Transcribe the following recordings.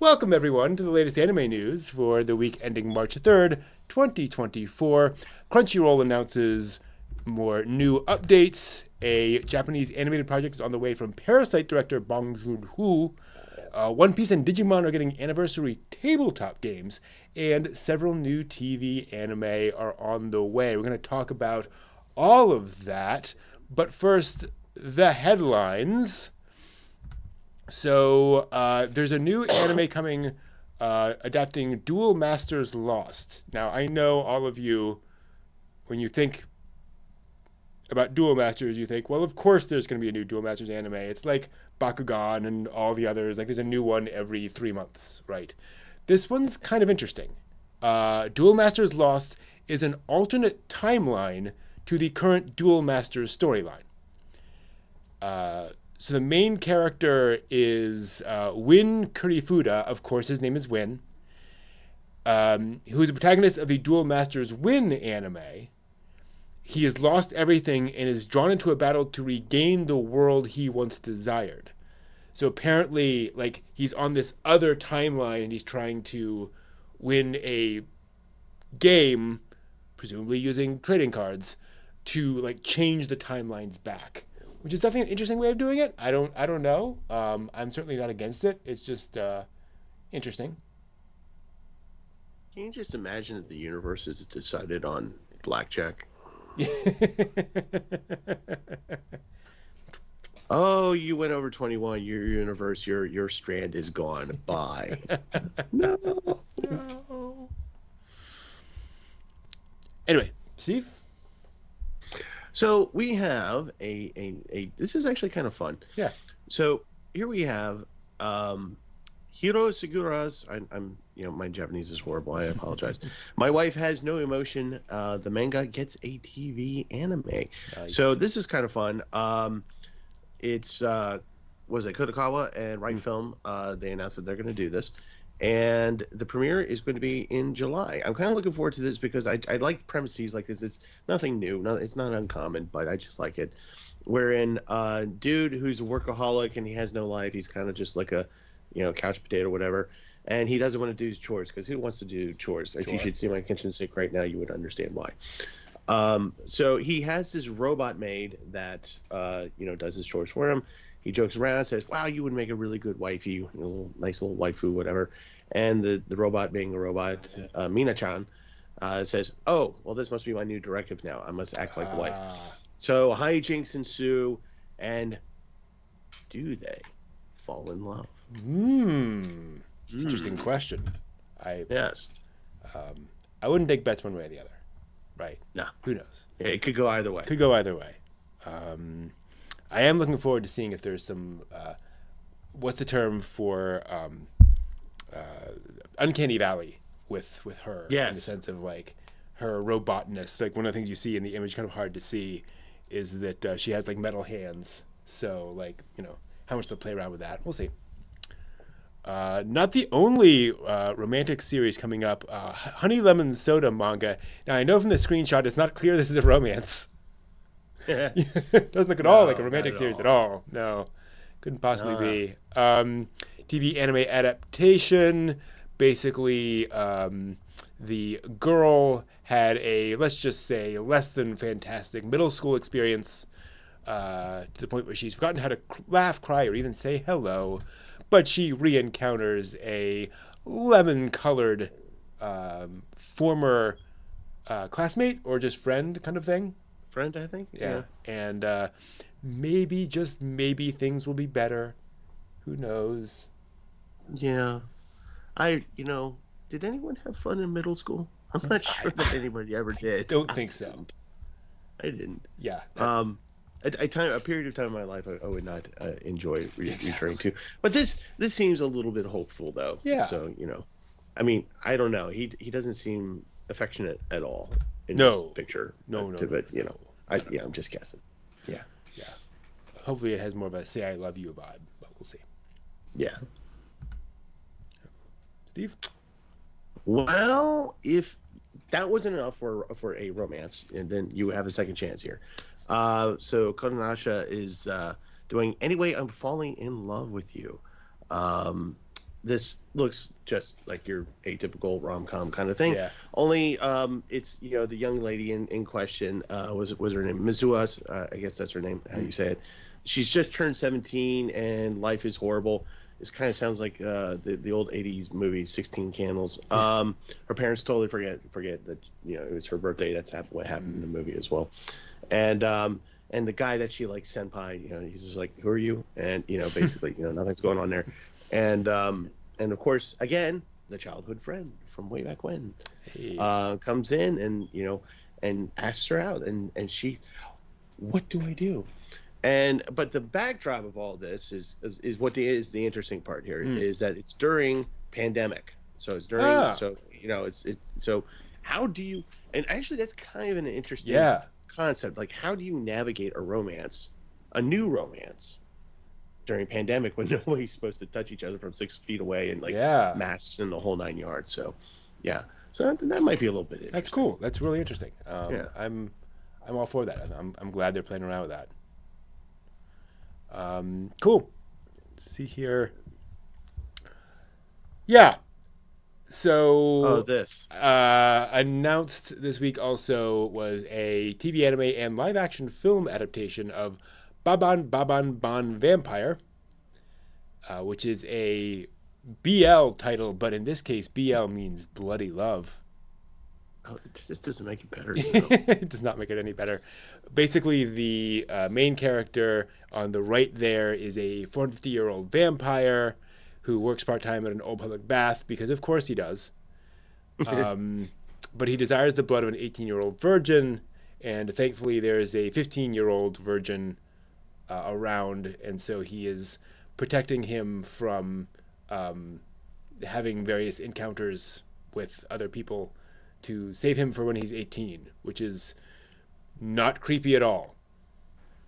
Welcome, everyone, to the latest anime news for the week ending March 3rd, 2024. Crunchyroll announces more new updates. A Japanese animated project is on the way from Parasite director Bong Joon Ho. Uh, One Piece and Digimon are getting anniversary tabletop games, and several new TV anime are on the way. We're going to talk about all of that, but first, the headlines. So uh, there's a new anime coming uh, adapting Duel Masters Lost. Now I know all of you, when you think about Duel Masters, you think, well, of course there's going to be a new Duel Masters anime. It's like Bakugan and all the others. Like there's a new one every three months, right? This one's kind of interesting. Uh, Duel Masters Lost is an alternate timeline to the current Duel Masters storyline. Uh, so the main character is uh, Win Kirifuda. Of course, his name is Win. Um, who is the protagonist of the Duel Masters Win anime. He has lost everything and is drawn into a battle to regain the world he once desired. So apparently, like he's on this other timeline and he's trying to win a game, presumably using trading cards, to like change the timelines back which is definitely an interesting way of doing it. I don't I don't know. Um, I'm certainly not against it. It's just uh, interesting. Can you just imagine that the universe has decided on blackjack? oh, you went over 21. Your universe, your your strand is gone. Bye. no. no. Anyway, Steve. So we have a, a, a this is actually kind of fun. Yeah. So here we have um, Hiro Segura's. I, I'm you know my Japanese is horrible. I apologize. my wife has no emotion. Uh, the manga gets a TV anime. Nice. So this is kind of fun. Um, it's uh, was it Kadokawa and Right mm. Film? Uh, they announced that they're going to do this and the premiere is going to be in July. I'm kind of looking forward to this because I, I like premises like this. It's nothing new, no, it's not uncommon, but I just like it. Wherein a uh, dude who's a workaholic and he has no life, he's kind of just like a, you know, couch potato, whatever, and he doesn't want to do chores because who wants to do chores? Sure. If you should see my kitchen sink right now, you would understand why. Um, so he has this robot maid that uh, you know does his chores for him he jokes around, says, "Wow, you would make a really good wifey, you know, nice little waifu, whatever." And the the robot, being a robot, uh, Mina-chan, uh, says, "Oh, well, this must be my new directive now. I must act like a wife." Ah. So hijinks ensue, and do they fall in love? Hmm. Interesting mm. question. I yes. Um, I wouldn't take bets one way or the other. Right. No. Who knows? Yeah, it could go either way. Could go either way. Um, I am looking forward to seeing if there's some uh, what's the term for um, uh, uncanny valley with with her yes. in the sense of like her robotness. Like one of the things you see in the image, kind of hard to see, is that uh, she has like metal hands. So like you know how much they'll play around with that. We'll see. Uh, not the only uh, romantic series coming up. Uh, Honey Lemon Soda manga. Now I know from the screenshot it's not clear this is a romance. Doesn't look at no, all like a romantic at series all. at all. No, couldn't possibly no. be. Um, TV anime adaptation. Basically, um, the girl had a let's just say less than fantastic middle school experience uh, to the point where she's forgotten how to laugh, cry, or even say hello. But she re-encounters a lemon-colored um, former uh, classmate or just friend kind of thing friend, I think. Yeah. yeah. And uh, maybe, just maybe, things will be better. Who knows? Yeah. I, you know, did anyone have fun in middle school? I'm not sure I, that anybody ever did. I don't think so. Didn't. I didn't. Yeah. Um, a, a, time, a period of time in my life, I, I would not uh, enjoy re- exactly. returning to. But this, this seems a little bit hopeful, though. Yeah. So you know, I mean, I don't know. He he doesn't seem affectionate at all in no. this picture. No, no, to, But you know, I, yeah, I'm just guessing. Yeah. Yeah. Hopefully, it has more of a "say I love you" vibe, but we'll see. Yeah. Steve. Well, if that wasn't enough for for a romance, and then you have a second chance here. Uh, so Kodansha is uh, doing anyway. I'm falling in love with you. Um, this looks just like your atypical rom com kind of thing. Yeah. Only um, it's you know the young lady in in question uh, was was her name Mizuha? Uh, I guess that's her name. How you say it? She's just turned 17 and life is horrible. This kind of sounds like uh, the the old '80s movie Sixteen Candles. Um, her parents totally forget forget that you know it was her birthday. That's what happened in the movie as well. And um, and the guy that she like senpai, you know, he's just like, "Who are you?" And you know, basically, you know, nothing's going on there. And um, and of course, again, the childhood friend from way back when Hey. uh, comes in and you know and asks her out and and she what do i do and but the backdrop of all this is is, is what the, is the interesting part here is Hmm. that it's during pandemic so it's during Ah. so you know it's it so how do you and actually that's kind of an interesting yeah. concept like how do you navigate a romance a new romance during pandemic when nobody's supposed to touch each other from six feet away and like yeah. masks in the whole nine yards. So, yeah, so that, that might be a little bit. That's cool. That's really interesting. Um, Yeah. I'm, I'm all for that. I'm, I'm glad they're playing around with that. Um, cool. Let's see here. Yeah. So Oh, this. uh, announced this week also was a TV anime and live action film adaptation of Baban Baban Ban Vampire, uh, which is a BL title, but in this case, BL means bloody love. Oh, it just doesn't make it better. It does not make it any better. Basically, the uh, main character on the right there is a 450 year old vampire who works part time at an old public bath because, of course, he does. Um, but he desires the blood of an 18 year old virgin, and thankfully, there is a 15 year old virgin uh, around, and so he is protecting him from um, having various encounters with other people to save him for when he's 18, which is not creepy at all.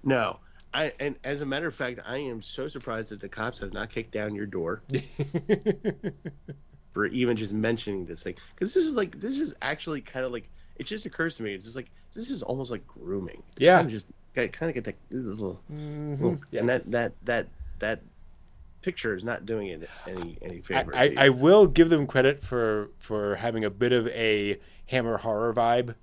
no, I and as a matter of fact, I am so surprised that the cops have not kicked down your door for even just mentioning this thing because this is like this is actually kind of like it just occurs to me. It's just like this is almost like grooming. It's Yeah. kind of just kind of get that this is a little. Yeah. and that that that that picture is not doing it any any I, favors. I, I will give them credit for for having a bit of a Hammer horror vibe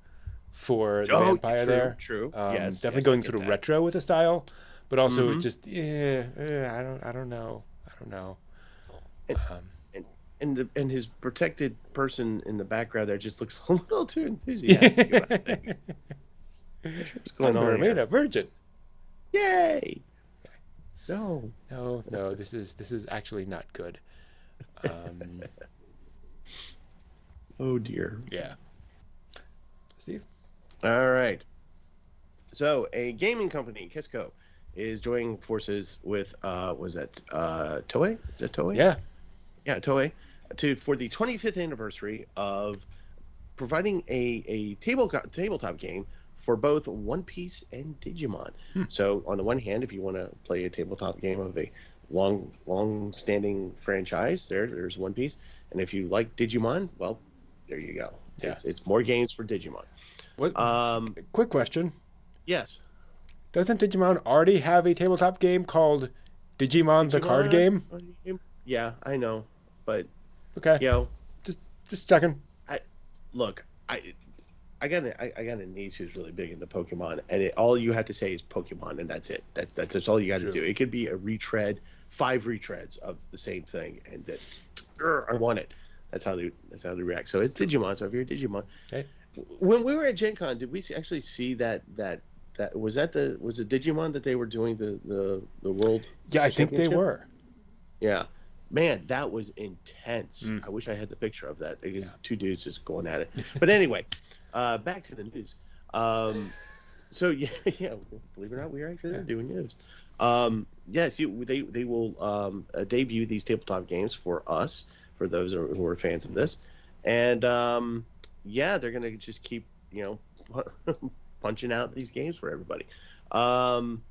for the Oh, vampire true, there. true. Um, Yes, definitely yes, going sort of that. retro with the style, but also Mhm. just yeah, eh, I don't I don't know I don't know. And- Um, and the and his protected person in the background there just looks a little too enthusiastic about things. What's going I'm on? here? a virgin. Yay! No. No, no, this is this is actually not good. Um, Oh dear. yeah. Steve. All right. So a gaming company, Kessco, is joining forces with uh was that uh Toei? Is that Toei? Yeah. Yeah, Toei, to for the 25th anniversary of providing a a table tabletop game for both One Piece and Digimon. Hmm. So on the one hand, if you want to play a tabletop game of a long long standing franchise, there there's One Piece, and if you like Digimon, well, there you go. Yeah. It's, it's more games for Digimon. What? Um, quick question. yes. Doesn't Digimon already have a tabletop game called Digimon, the card Digimon? game? Yeah, I know, but Okay. you know, Just checking. I look, I, I got a, I, I got a niece who's really big into Pokemon, and it, all you have to say is Pokemon, and that's it. That's that's, that's all you got to do. It could be a retread, five retreads of the same thing, and that "Grr, I want it. That's how they that's how they react. So it's Digimon. So if you're a Digimon, Okay. when we were at Gen Con, did we actually see that that that was that the was it Digimon that they were doing the the the world? Yeah, I think they were. Yeah. Man, that was intense. Mm. I wish I had the picture of that. It was Yeah. two dudes just going at it. But anyway, uh, back to the news. Um, so yeah, yeah, believe it or not, we are actually there doing news. Um, yes, you, they they will um, uh, debut these tabletop games for us, for those who are, who are fans of this, and um, yeah, they're gonna just keep you know punching out these games for everybody. Um,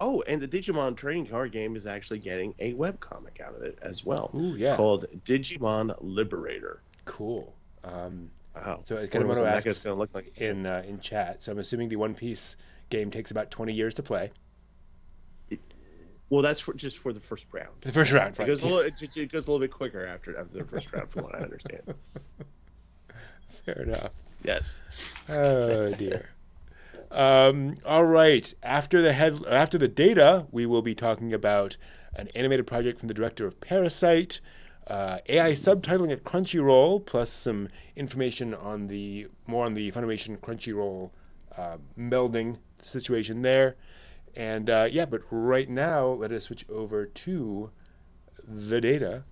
oh, and the Digimon trading card game is actually getting a webcomic out of it as well, Ooh, yeah. called Digimon Liberator. Cool. Um, Wow. so it's Wonder kind of what the asks mecha's gonna look like. in uh, in chat. So I'm assuming the One Piece game takes about 20 years to play. Well, that's for, just for the first round. The first round, It right? goes a little. It, it goes a little bit quicker after after the first round, from what I understand. Fair enough. Yes. Oh dear. Um, all right. After the head, after the data, we will be talking about an animated project from the director of Parasite, uh, AI subtitling at Crunchyroll, plus some information on the more on the Funimation Crunchyroll uh, melding situation there. And uh, yeah, but right now, let us switch over to the data.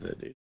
The-